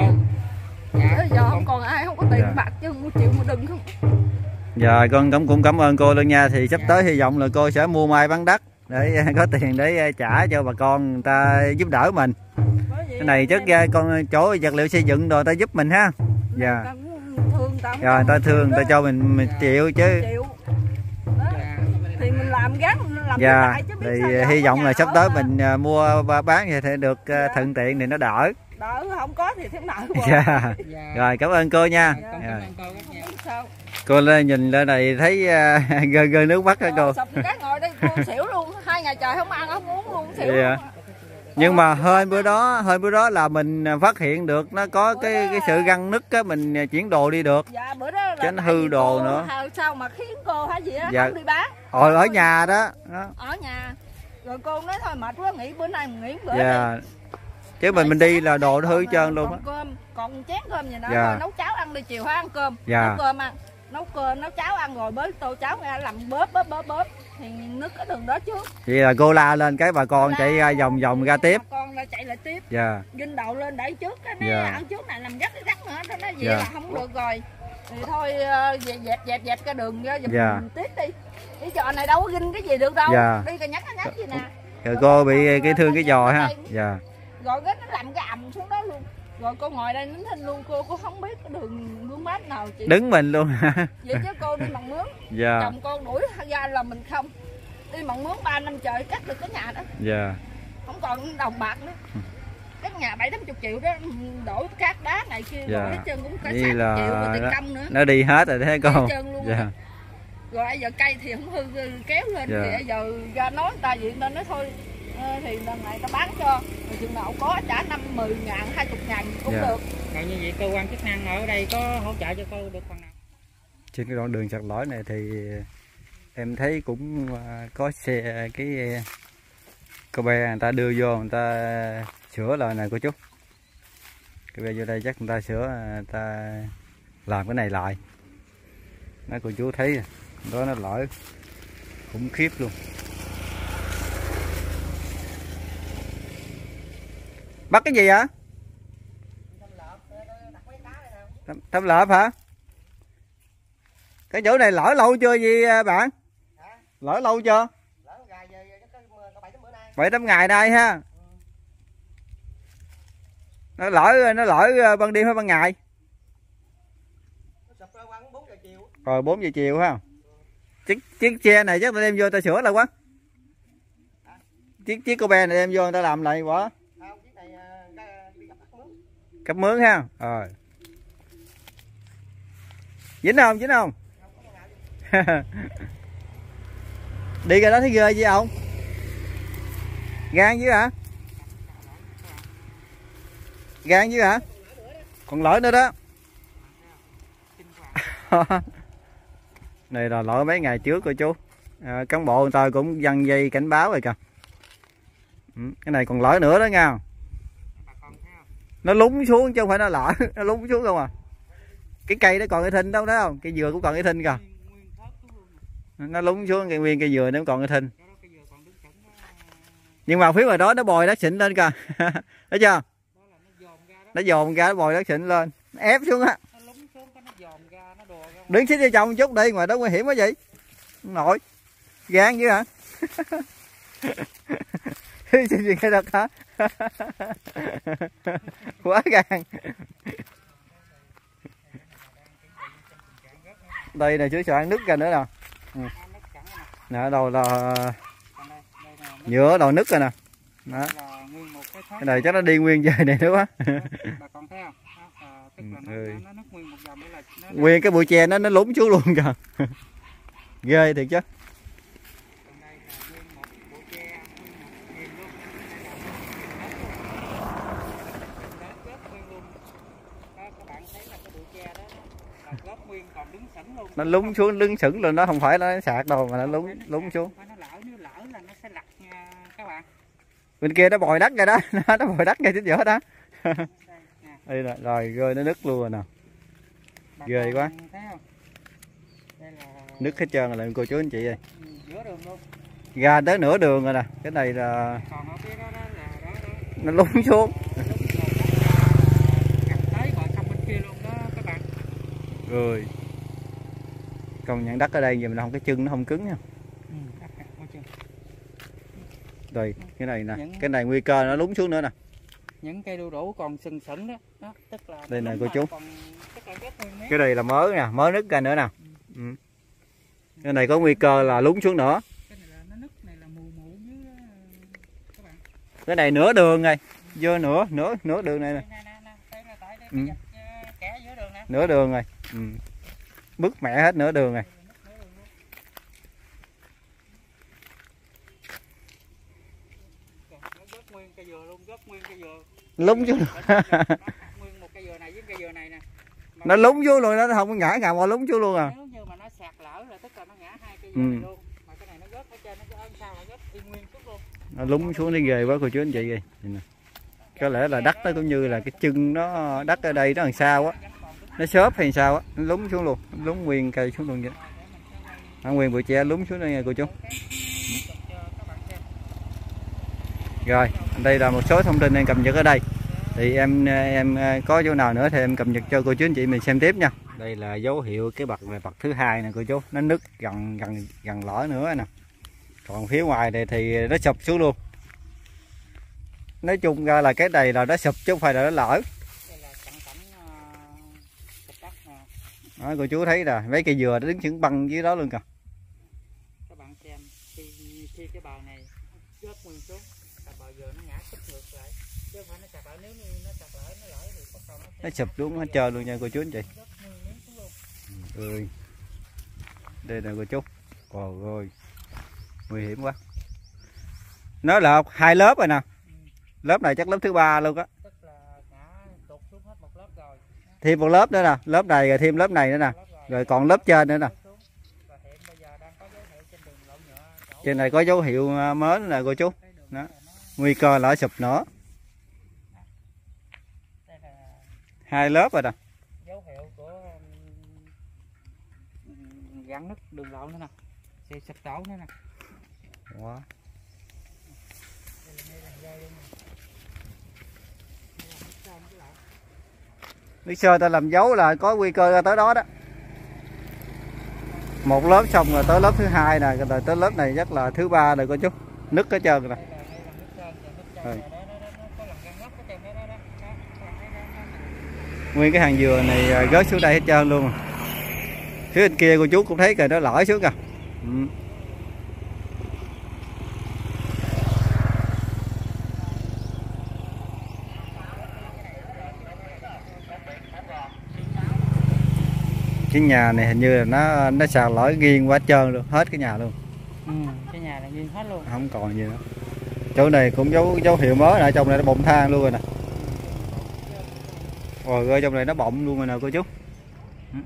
Dạ, Bây giờ con- không còn ai không có tiền Dạ. bạc chứ một triệu một đừng không Dạ con cũng cũng cảm ơn cô luôn nha thì sắp tới hy vọng là cô sẽ mua mai bán đất để có tiền để ờ, trả cho bà con người ta giúp đỡ mình cái này chắc ra con chỗ vật liệu xây dựng rồi ta giúp mình ha dạ rồi người ta còn thương người ta đó, cho mình, mình chịu chứ chịu đó. Dạ. thì mình làm gắn mình làm dạ lại chứ thì hy vọng là sắp tới mà. mình ờ, mua ba- bán thì sẽ được ờ, Dạ. thuận tiện thì nó đỡ đỡ không có thì thiếu nợ dạ Dạ. rồi cảm ơn cô nha Con Dạ. cảm ơn cô cô lên nhìn lên này thấy ờ, gơ gơ nước mắt cô Ờ, sập cái ngồi đây cô xỉu luôn hai ngày trời không ăn không uống luôn xỉu Dạ. luôn. Nhưng mà hơi bữa đó hơi bữa đó là mình phát hiện được nó có cái cái sự găng nứt á mình chuyển đồ đi được dạ bữa đó là Tránh tại hư đồ cô nữa. sao mà khiến cô hay gì đó Dạ. không đi bán hồi ở nhà đó, đó. ở nhà rồi cô nói thôi mệt quá nghỉ bữa nay mình nghỉ bữa đi dạ chứ mình mình đi là đồ nó hư hết trơn luôn á còn cơm còn chén cơm gì nữa Dạ. rồi nấu cháo ăn đi chiều phải ăn cơm Dạ. nấu cơm ăn nấu cơm nấu cháo ăn rồi bới tô cháo ra làm bóp bóp bóp bóp. Thì nứt cái đường đó trước vậy là cô la lên cái bà con chạy ra vòng vòng ra tiếp. Bà con là chạy lại tiếp. Dạ. Vinh đầu lên đẩy trước cái này Dạ. ăn trước này làm gắt cái gắt nữa nó nói vậy Dạ. là không được rồi. Thì thôi ờ, dẹp dẹp dẹp dẹp cái đường ra giùm Dạ. mình tiếp đi. Cái trò này đâu có ginh cái gì được đâu. Dạ. đi cái nhắc cái nhắc gì nè. Rồi cô bị cái thương cái giò ha. dạ. Rồi cái nó làm cái ầm xuống đó luôn rồi cô ngồi đây nín thinh luôn cô cô không biết cái đường mướn mát nào chị. Đứng mình luôn vậy chứ cô đi bằng mướn. Dạ. Chồng con đuổi ra là mình không. Đi bằng mướn ba năm trời cắt được cái nhà đó. Dạ. Không còn đồng bạc nữa. Ừ. cái nhà bảy tám chục triệu đó đổ cát đá này kia Dạ. rồi hết trơn cũng Vậy sáu là triệu rồi tiền công nữa. nó đi hết rồi thế cô. hết trơn luôn dạ. rồi. Bây giờ cây thì không hư kéo lên Dạ. thì bây giờ ra nói người ta vậy nên nói thôi ờ, thì lần này ta bán cho rồi chừng nào có trả năm mười ngàn hai chục ngàn cũng Dạ. được Còn như vậy cơ quan chức năng ở đây có hỗ trợ cho cô được phần nào? trên cái đoạn đường sạt lở này thì em thấy cũng à, có xe cái à, cô bé người ta đưa vô người ta sửa lại này cô chú cái bé vô đây chắc người ta sửa à, người ta làm cái này lại nó cô chú thấy à, đó nó lỡ khủng khiếp luôn bắt cái gì hả thâm lợp hả? Cái chỗ này lỡ lâu chưa gì à, bạn? Lỡ lâu chưa? Bảy tám ngày nay ha. Nó lỡ nó lỡ à, ban đêm hay ban ngày? Rồi 4 giờ chiều ha. Chiếc chiếc xe này chắc ta đem vô ta sửa lại quá. Chiếc chiếc cô bé này đem vô người ta làm lại quá cấp mướn ha? Rồi. Dính không? Dính không? Đi ra đó thấy ghê gì không gan chứ hả? Gan chứ hả? Còn lỗi nữa đó. Này là lỗi mấy ngày trước rồi chú. À, cán bộ người ta cũng dăng dây cảnh báo rồi kìa. Ừ, cái này còn lỗi nữa đó nha nó lúng xuống chứ không phải nó lở, nó lúng xuống không à. Cái cây nó còn cái thinh đâu đó không? Cây dừa cũng còn cái thinh kìa. Nó lúng xuống, cây nguyên, cây dừa nó còn cái thinh. Nhưng mà phía ngoài đó nó bồi đất xịn lên kìa. Thấy chưa? Nó dồn ra, nó bồi đất xịn lên. Nó ép xuống á. Đứng xích cho chồng chút đi, ngoài đó nguy hiểm quá vậy. Nội gan dữ hả? Xin gì cái đất hả? quá gan. Đây nè chú sợ ăn nước ra nữa nè. Ừ. nè đầu là nhựa đầu nứt rồi nè. Đó. cái này chắc nó đi nguyên về này nữa quá. Ừ. nguyên cái bụi tre nó nó lún xuống luôn kìa. Ghê thiệt chứ nó lún xuống lưng sững lên nó không phải nó sạc đâu mà nó lún lún xuống. bên kia nó bồi đất rồi đó nó bồi đất ngay chính giữa đó. Đây là rồi rơi nó nứt luôn rồi nè. Ghê quá. nứt hết trơn rồi cô chú anh chị ơi. Ra tới nửa đường rồi nè cái này là nó lún xuống. Rồi công nhận đất ở đây giờ mình không cái chân nó không cứng nha rồi cái này nè cái này nguy cơ nó lún xuống nữa nè những cây đu đủ còn sừng sững đó, đó tức là đây này cô chú cái này là mới nè mới nứt ra nữa nè ừ. cái này có nguy cơ là lún xuống nữa cái này nửa đường này vô nửa nửa nửa đường này nè ừ. nửa đường này ừ bứt mẹ hết nửa đường này. Lúng vô nó lúng vô luôn, nó không có ngã ngà mà lúng vô luôn à. Ừ. nó lúng xuống đi ghê quá cô chú anh chị kìa có lẽ là đất nó cũng như là cái chân nó đất ở đây nó làm sao á nó xốp hay sao á? Nó lúng xuống luôn. Lúng nguyên cây xuống luôn vậy. Đó. nguyên bụi tre lúng xuống đây nha, cô chú. Rồi, đây là một số thông tin em cập nhật ở đây. Thì em em à, có chỗ nào nữa thì em cập nhật cho cô chú anh chị mình xem tiếp nha. Đây là dấu hiệu cái bậc này, bậc thứ hai nè, cô chú. Nó nứt gần gần gần lõi nữa nè. Còn phía ngoài này thì nó sụp xuống luôn. Nói chung ra là cái này là nó sụp chứ không phải là nó lỡ đó, cô chú thấy là mấy cây dừa nó đứng chững băng dưới đó luôn kìa. Các bạn xem khi, khi cái bờ này rớt nguyên xuống là bờ dừa nó ngã sụp ngược lại. Chứ không phải nó sạt lở nếu như nó sạt lở nó lỡ thì bắt đầu nó nó sụp xuống hết trơn luôn nha cô chú anh chị. Ơi. Đây nè cô chú. Ồ ôi nguy hiểm quá. Nó là hai lớp rồi nè. Lớp này chắc lớp thứ ba luôn á thêm một lớp nữa nè lớp này rồi thêm lớp này nữa nè rồi còn lớp trên nữa nè. Trên này có dấu hiệu mới nè cô chú. Đó. nguy cơ lỡ sụp nữa. Hai lớp rồi nè. Dấu hiệu của gắn nứt đường lộ nữa nè. Sẽ sụp đổ nữa nè. Wow nước sơ ta làm dấu là có nguy cơ ra tới đó đó. Một lớp xong rồi tới lớp thứ hai nè, rồi tới lớp này chắc là thứ ba rồi cô chú. Nứt cái trơn rồi. Ừ. Nguyên cái hàng dừa này à, rớt xuống đây hết trơn luôn. Phía bên kia cô chú cũng thấy kìa, nó lõi xuống kìa. Ừ. cái nhà này hình như là nó nó sạt lở nghiêng quá trơn luôn hết cái nhà luôn. Ừ, cái nhà là nguyên hết luôn. Không còn gì nữa. Chỗ này cũng dấu dấu hiệu mới nè trong này nó bọng than luôn rồi nè. Rồi ơi trong này nó bọng luôn rồi nè cô chú. Ừ.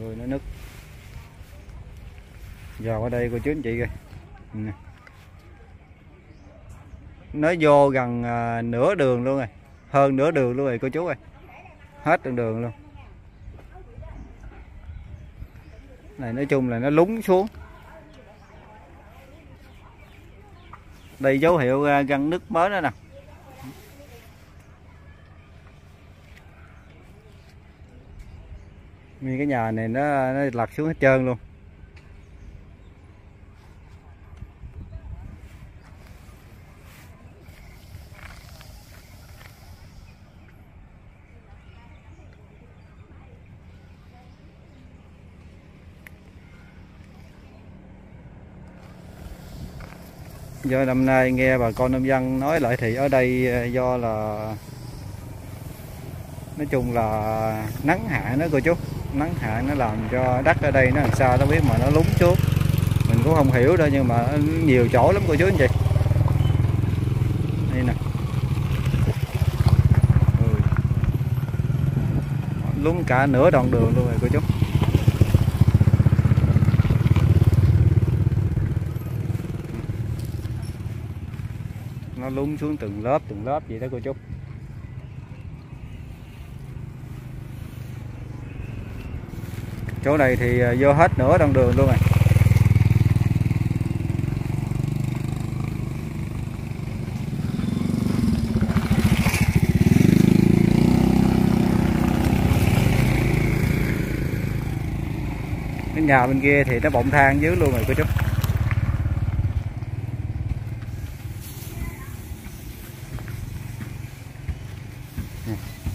rồi nó nứt. Giờ qua đây cô chú anh chị kìa Ừ nè. nó vô gần à, nửa đường luôn rồi. Hơn nửa đường luôn rồi cô chú ơi. Hết đường đường luôn này nói chung là nó lún xuống. Đây dấu hiệu à, găng nước mới đó nè. Nguyên cái nhà này nó nó lật xuống hết trơn luôn. Do năm nay nghe bà con nông dân nói lại thì ở đây ờ, do là, nói chung là nắng hạn nó cô chú. Nắng hạn nó làm cho đất ở đây nó làm sao nó biết mà nó lún xuống. Mình cũng không hiểu đâu nhưng mà nhiều chỗ lắm cô chú anh chị. Đây nè. Lún cả nửa đoạn đường luôn rồi cô chú. Lún xuống từng lớp từng lớp vậy đó cô chú. Chỗ này thì à, vô hết nửa đoạn đường luôn rồi. Cái nhà bên kia thì nó bọng thang dưới luôn rồi cô chú.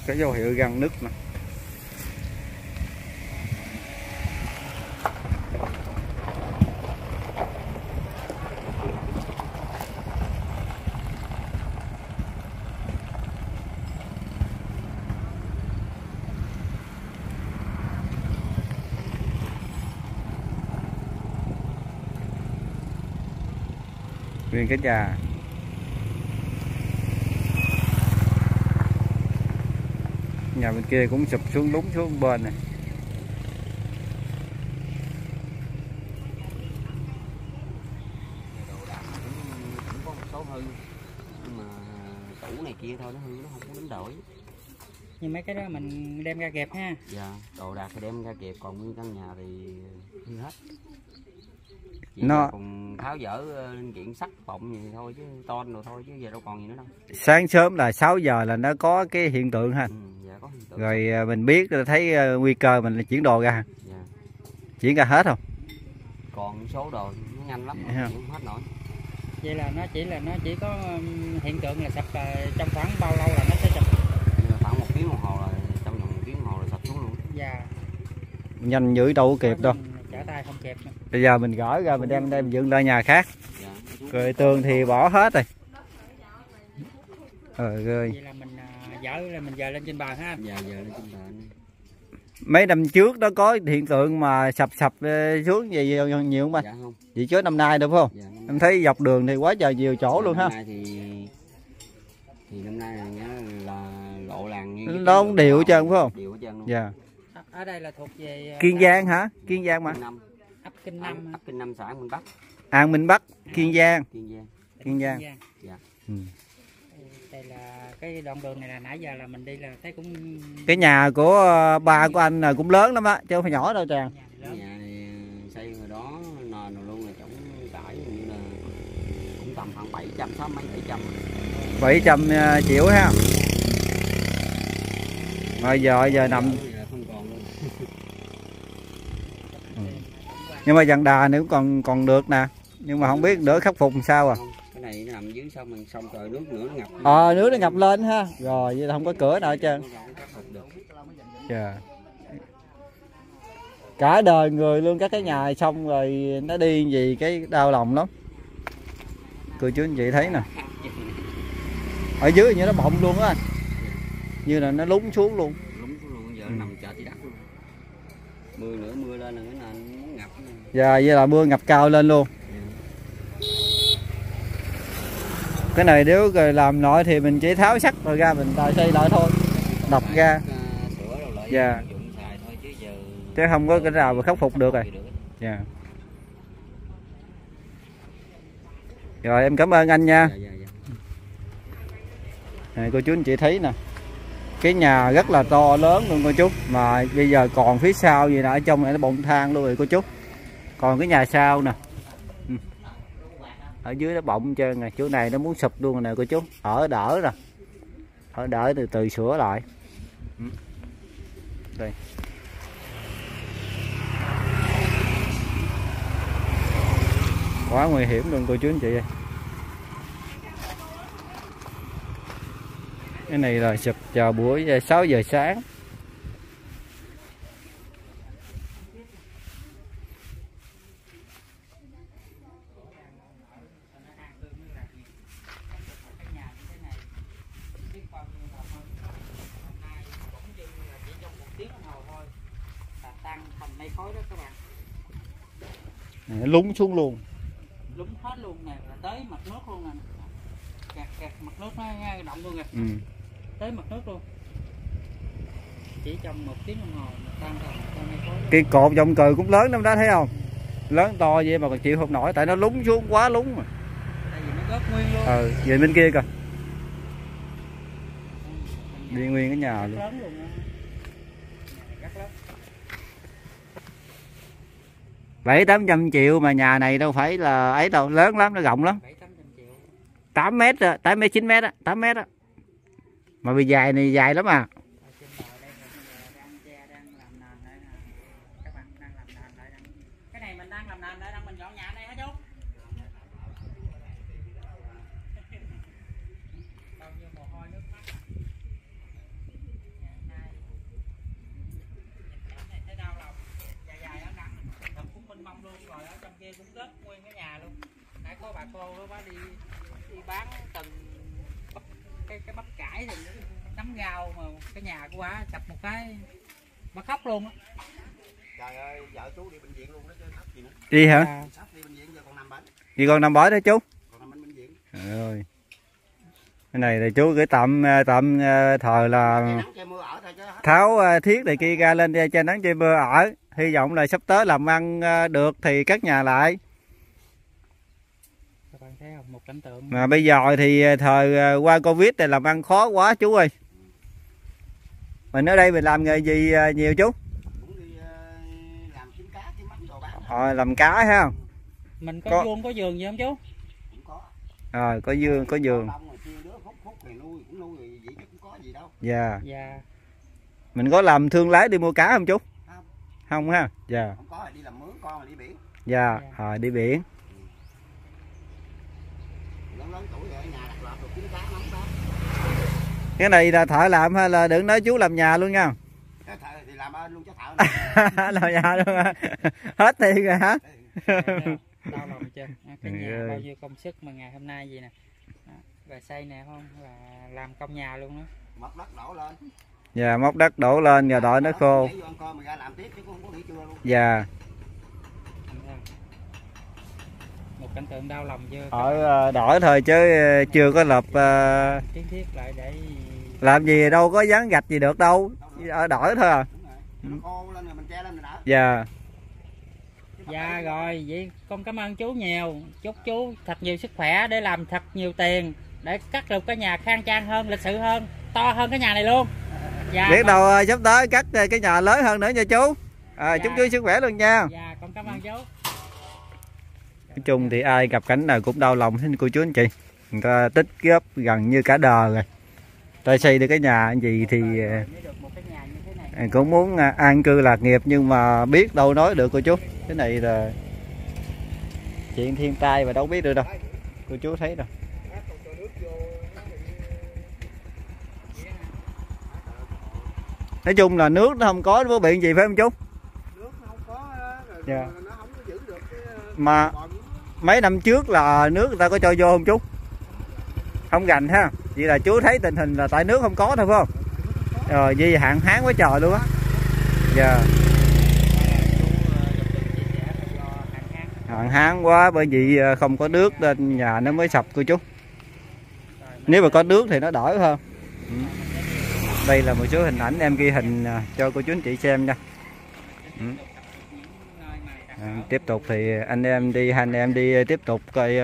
Cái dấu hiệu găng nứt nè. Nguyên cái nhà nhà bên kia cũng sụp xuống đúng xuống bên này. Đồ đạc cũng, cũng có một số hư nhưng mà tủ này kia thôi nó hư nó không có đến đổi nhưng mấy cái đó mình đem ra kẹp ha. Dạ đồ đạc thì đem ra kịp còn nguyên căn nhà thì hư hết. Chỉ Nó- nó còn tháo dỡ ờ, linh kiện sắt bọng gì thôi chứ ton rồi thôi chứ giờ đâu còn gì nữa đâu. Sáng sớm là 6 giờ là nó có cái hiện tượng ha. Ừ, dạ rồi à, mình biết thấy à, nguy cơ mình là chuyển đồ ra. Dạ. chuyển ra hết không? Còn số đồ nó nhanh lắm Dạ. không hết nổi. Vậy là nó chỉ là nó chỉ có um, hiện tượng là sập là trong khoảng bao lâu là nó sẽ sập? Khoảng một tiếng đồng hồ là trong vòng một tiếng đồng hồ là sập xuống luôn. Và nhanh dữ đâu có kịp đâu. trở tay không kịp nữa. bây giờ mình gỡ ra mình đem đem dựng lại nhà khác. Dạ rồi tường thì bỏ hết rồi. Ờ rồi vậy là mình à, dời lên trên bờ ha. Dạ giờ lên trên bờ anh. mấy năm trước đó có hiện tượng mà sập sập ờ, xuống gì nhiều không anh dạ không. Chỉ chứ năm nay đúng không? Dạ năm em thấy dọc đường thì quá trời nhiều chỗ luôn ha. năm nay thì thì năm nay là, là lộ làng như Nó không đều hết trơn phải không? đều hết trơn luôn. Dạ. Ở, đây là thuộc về à, kiên giang hả? Kiên giang mà. Năm. Ấp kinh năm. Ấp kinh năm xã An Minh Bắc. An minh bắc kiên giang. Kiên Giang. Kiên giang. Dạ. Ừ. đây là cái đoạn đường này là nãy giờ là mình đi là thấy cũng cái nhà của ờ, ba của anh là cũng lớn lắm á chứ không phải nhỏ đâu tràng nhà này xây hồi đó nền rồi luôn là tổng trải như là cũng tầm khoảng bảy trăm sáu mấy bảy trăm. 700 ờ, triệu ha. Bây giờ giờ nằm. Giờ không còn luôn. Nhưng mà dàn đà này cũng còn còn được nè nhưng mà không biết đỡ khắc phục làm sao à này nó nằm dưới sông sông trời nước nữa nó ngập. Ờ nước nó ngập lên ha. Rồi vậy là không có cửa nào hết trơn. Được Dạ. cả đời người luôn các cái nhà xong rồi nó đi gì cái đau lòng lắm. Cô chú anh chị thấy nè. Ở dưới như nó bọng luôn á như là nó lún xuống luôn. Lúng xuống luôn giờ Ừ. nằm chợ tí đất luôn. Mưa nữa mưa lên là cái nền ngập. Dạ vậy là mưa ngập cao lên luôn Cái này nếu làm nổi thì mình chỉ tháo sắt rồi ra mình tài xây lại thôi. Đập ra. Sửa đâu lại Dạ. dụng xài thôi chứ không có cái nào mà khắc phục được rồi. Dạ. Rồi em cảm ơn anh nha. Dạ dạ dạ. Này, cô chú anh chị thấy nè. Cái nhà rất là to lớn luôn cô chú. Mà bây giờ còn phía sau gì nè ở trong này nó bọng than luôn rồi cô chú. Còn cái nhà sau nè ở dưới nó bọng cho nè, chỗ này nó muốn sụp luôn rồi nè, cô chú. Ở, đỡ nè ở đỡ từ từ sửa lại. Ừ. Đây. Quá nguy hiểm luôn, cô chú anh chị ơi. Cái này là sụp vào buổi à, 6 giờ sáng tăng thành mây khói đó các bạn Này, nó lún xuống luôn. Lúng hết luôn nè là tới mặt nước luôn nè. Kẹt kẹt mặt nước nó động luôn nè. Ừ. tới mặt nước luôn. Chỉ trong một tiếng đồng hồ tan cái cột dòng cừ cũng lớn lắm đó thấy không? Lớn to vậy mà còn chịu không nổi tại nó lún xuống quá lún mà. Tại vì nó gớt nguyên luôn. Ờ về bên kia kìa. Nhà đi nguyên cái nhà luôn lớn luôn á. Nhà rất lớn bảy tám trăm triệu mà nhà này đâu phải là ấy đâu lớn lắm nó rộng lắm. tám trăm triệu. 8 mét 8 mét 9 mét á 8 mét á. Mà bị dài này dài lắm à ở trên bờ đây là bây giờ đang che đang làm nền đây nè các bạn đang làm nền đây đang cái này mình đang làm nền đây đang mình dọn nhà đây hả chú bao nhiêu mồ hôi nước mắt à. Ngày hôm nay cảnh này thấy đau lòng dài dài áo nắng thật cũng mênh mông luôn rồi ở trong kia cũng kết nguyên cái nhà luôn nãy có bà cô đó bà đi đi bán từng bắp cái cái bắp cải thì nắm rau mà cái nhà của bà chập một cái bà khóc luôn á. Trời ơi vợ chú đi bệnh viện luôn đó chứ khóc gì nữa. Đi hả? À, sắp đi bệnh viện giờ còn nằm bệnh. Đi con nằm bói đó chú? Còn nằm bệnh viện. Trời ơi. Cái này thì chú cứ tạm ờ, tạm ờ, thời là tháo thiết này kia ra lên cho nắng chơi mưa ở. Hy vọng là sắp tới làm ăn được thì cất nhà lại. Các bạn thấy không? Một cảnh tượng. Mà bây giờ thì thời qua covid thì làm ăn khó quá chú ơi mình ở đây mình làm nghề gì ờ, nhiều chú? Cũng đi ờ, làm cá kiếm mắm đồ bán ờ, làm cá ha. Mình có, Có- vuông có giường gì không chú? Cũng có. Rồi có dương có giường đông rồi chia đứa phút phút thì nuôi cũng nuôi rồi vậy chứ cũng có gì đâu. Dạ. Dạ. Mình có làm thương lái đi mua cá không chú? Không. không ha dạ. Không có đi làm mướn con đi biển. Dạ rồi đi biển lớn lớn tuổi rồi ở nhà đặt lợp rồi kiếm cá nắm cá cái này là thợ làm hay là đừng nói chú làm nhà luôn nha? Thì làm luôn chứ thợ làm nhà. Luôn hả? Hết tiền rồi hả? Đau lòng chưa? Cái nhà bao nhiêu công sức mà ngày hôm nay gì nè? Đó, rồi xây nè không? Là làm công nhà luôn đó. Mọc đất đổ lên. Dạ móc đất đổ lên rồi đợi nó khô. Nhảy vô ăn cơm mà ra làm tiếp chứ cũng không có nghỉ trưa luôn. Dạ. Một cảnh tượng đau lòng chưa? Ở ờ, đổi thôi chứ ờ, chưa có lập ờ, kiến thiết lại để làm gì đâu có dán gạch gì được đâu ở đổi thôi à. Đúng rồi. Nó khô lên rồi mình che lên mình đỡ. Dạ. Dạ rồi vậy con cảm ơn chú nhiều. Chúc chú thật nhiều sức khỏe để làm thật nhiều tiền để cắt được cái nhà khang trang hơn lịch sự hơn to hơn cái nhà này luôn. Dạ biết con- đâu ờ, sắp tới cắt cái nhà lớn hơn nữa nha chú. À, chúc Dạ. chú sức khỏe luôn nha. Dạ con cảm ơn chú. Nói chung thì ai gặp cảnh nào cũng đau lòng hết cô chú anh chị. Người ta tích góp gần như cả đời rồi ta xây được cái nhà gì thì ờ, này. À, cũng muốn à, an cư lạc nghiệp nhưng mà biết đâu nói được cô chú. Cái này là chuyện thiên tai mà đâu biết được đâu. Cô chú thấy đâu. Nói chung là nước nó không có có biện gì phải không chú? Nước nó không có á, rồi Dạ. nó không có giữ được cái ờ, mà mấy năm trước là nước người ta có cho vô không chú không gành ha. Vậy là chú thấy tình hình là tại nước không có thôi, phải không? Rồi vì hạn hán quá trời luôn á. Giờ hạn hán quá, bởi vì ờ, không có nước nên nhà nó mới sập cô chú. Nếu mà có nước thì nó đỡ hơn. Ừ. Đây là một số hình ảnh, em ghi hình ờ, cho cô chú anh chị xem nha. Ừ. Ừ, tiếp tục thì anh em đi anh em đi ờ, tiếp tục coi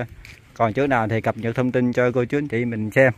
còn chỗ nào thì cập nhật thông tin cho cô chú anh chị mình xem.